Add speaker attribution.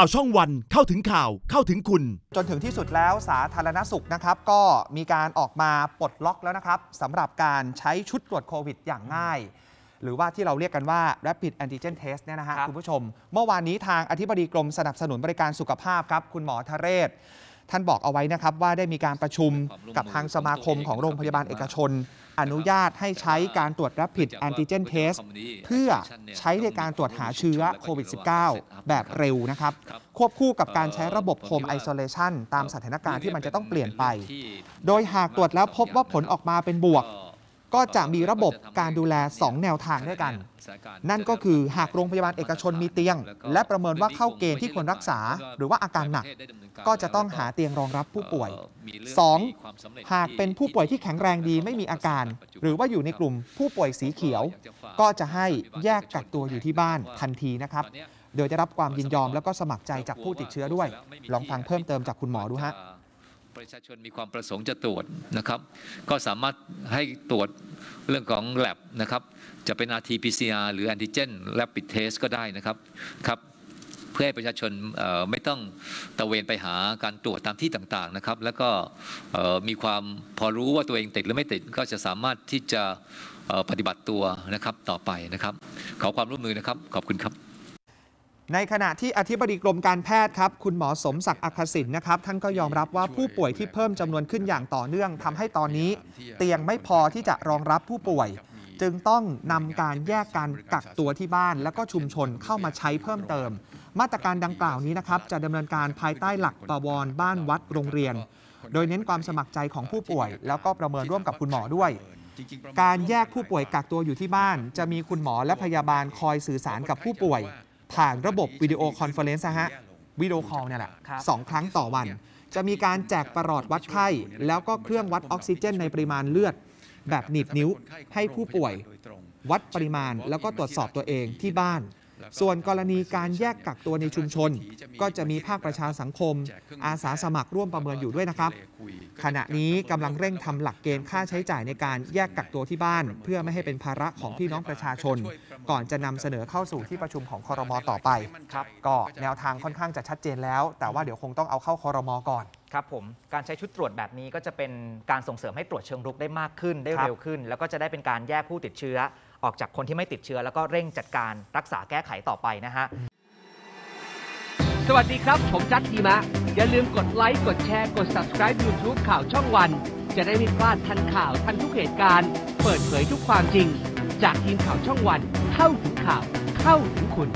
Speaker 1: ข่าวช่องวันเข้าถึงข่าวเข้าถึงคุณ
Speaker 2: จนถึงที่สุดแล้วสาธารณสุขนะครับ ก็มีการออกมาปลดล็อกแล้วนะครับสำหรับการใช้ชุดตรวจโควิดอย่างง่าย หรือว่าที่เราเรียกกันว่า rapid antigen test เนี่ยนะฮะ
Speaker 3: ครับ
Speaker 2: คุณผู้ชม เมื่อวานนี้ทางอธิบดีกรมสนับสนุนบริการสุขภาพครับ คุณหมอทะเรศ ท่านบอกเอาไว้นะครับว่าได้มีการประชุมกับทางสมาคมของโรงพยาบาลเอกชน อนุญาตให้ใช้การตรวจ rapid antigen test เพื่อใช้ในการตรวจหาเชื้อโควิด -19 แบบเร็วนะครับ ควบคู่กับการใช้ระบบ Home Isolation ตามสถานการณ์ที่มันจะต้องเปลี่ยนไป โดยหากตรวจแล้วพบว่าผลออกมาเป็นบวก ก็จะมีระบบการดูแล 2 แนวทางด้วยกัน นั่นก็คือหากโรงพยาบาลเอกชนมีเตียง และประเมินว่าเข้าเกณฑ์ที่ควรรักษา หรือว่าอาการหนัก ก็จะต้องหาเตียงรองรับผู้ป่วย 2. หากเป็นผู้ป่วยที่แข็งแรงดีไม่มีอาการ หรือว่าอยู่ในกลุ่มผู้ป่วยสีเขียว ก็จะให้แยกกักตัวอยู่ที่บ้านทันทีนะครับ โดยได้รับความยินยอมแล้วก็สมัครใจจากผู้ติดเชื้อด้วย ลองฟังเพิ่มเติมจากคุณหมอดูฮะ
Speaker 4: ประชาชนมีความประสงค์จะตรวจนะครับ ก็สามารถให้ตรวจเรื่องของ lab นะครับ จะเป็น RT-PCR หรือ antigen rapid test ก็ได้นะครับครับเพื่อให้ประชาชนไม่ต้องตะเวนไปหาการตรวจตามที่ต่างๆนะครับ แล้วก็มีความพอรู้ว่าตัวเองติดหรือไม่ติดก็จะสามารถที่จะปฏิบัติตัวนะครับต่อไปนะครับ ขอความร่วมมือนะครับ ขอบคุณครับ
Speaker 2: ในขณะที่อธิบดีกรมการแพทย์ครับ คุณหมอสมศักดิ์อัคสินนะครับ ท่านก็ยอมรับว่าผู้ป่วยที่เพิ่มจำนวนขึ้นอย่างต่อเนื่องทำให้ตอนนี้ เตียงไม่พอที่จะรองรับผู้ป่วย จึงต้องนำการแยกการกักตัวที่บ้าน แล้วก็ชุมชนเข้ามาใช้เพิ่มเติม มาตรการดังกล่าวนี้นะครับ จะดำเนินการภายใต้หลักประวรบ้านวัดโรงเรียน โดยเน้นความสมัครใจของผู้ป่วย แล้วก็ประเมินร่วมกับคุณหมอด้วยการแยกผู้ป่วยกักตัวอยู่ที่บ้าน จะมีคุณหมอและพยาบาลคอยสื่อสารกับผู้ป่วย ผ่านระบบ video conference นะฮะ video call เนี่ยแหละ
Speaker 3: ครับ
Speaker 2: สองครั้งต่อวัน จะมีการแจกประหลอดวัดไข้ แล้วก็เครื่องวัดออกซิเจนในปริมาณเลือด แบบหนีบนิ้วให้ผู้ป่วย วัดปริมาณแล้วก็ตรวจสอบตัวเองที่บ้าน ส่วนกรณีการแยกกักตัวในชุมชน ก็จะมีภาคประชาสังคม อาสาสมัครร่วมประเมินอยู่ด้วยนะครับ ขณะนี้กำลังเร่งทำหลักเกณฑ์ค่าใช้จ่ายในการแยกกักตัวที่บ้าน เพื่อไม่ให้เป็นภาระของพี่น้องประชาชน ก่อนจะนำเสนอเข้าสู่ที่ประชุมของคอรมอต่อไป
Speaker 3: ครับ
Speaker 2: ก็แนวทางค่อนข้างจะชัดเจนแล้ว แต่ว่าเดี๋ยวคงต้องเอาเข้าคอรมอก่อน
Speaker 3: ครับผมการใช้ชุดตรวจแบบนี้ก็จะเป็นการส่งเสริมให้ตรวจเชิงรุกได้มากขึ้นได้
Speaker 2: ครับ
Speaker 3: เร็วขึ้น แล้วก็จะได้เป็นการแยกผู้ติดเชื้อ ออกจากคนที่ไม่ติดเชื้อ แล้วก็เร่งจัดการรักษาแก้ไขต่อไปนะฮะ
Speaker 5: สวัสดีครับ ผมจัดทีมะ อย่าลืมกดไลค์กดแชร์กด subscribe YouTube ข่าวช่องวัน จะได้ไม่พลาดทันข่าวทันทุกเหตุการณ์ เปิดเผยทุกความจริง จากทีมข่าวช่องวัน เข้าถึงข่าวเข้าถึงคุณ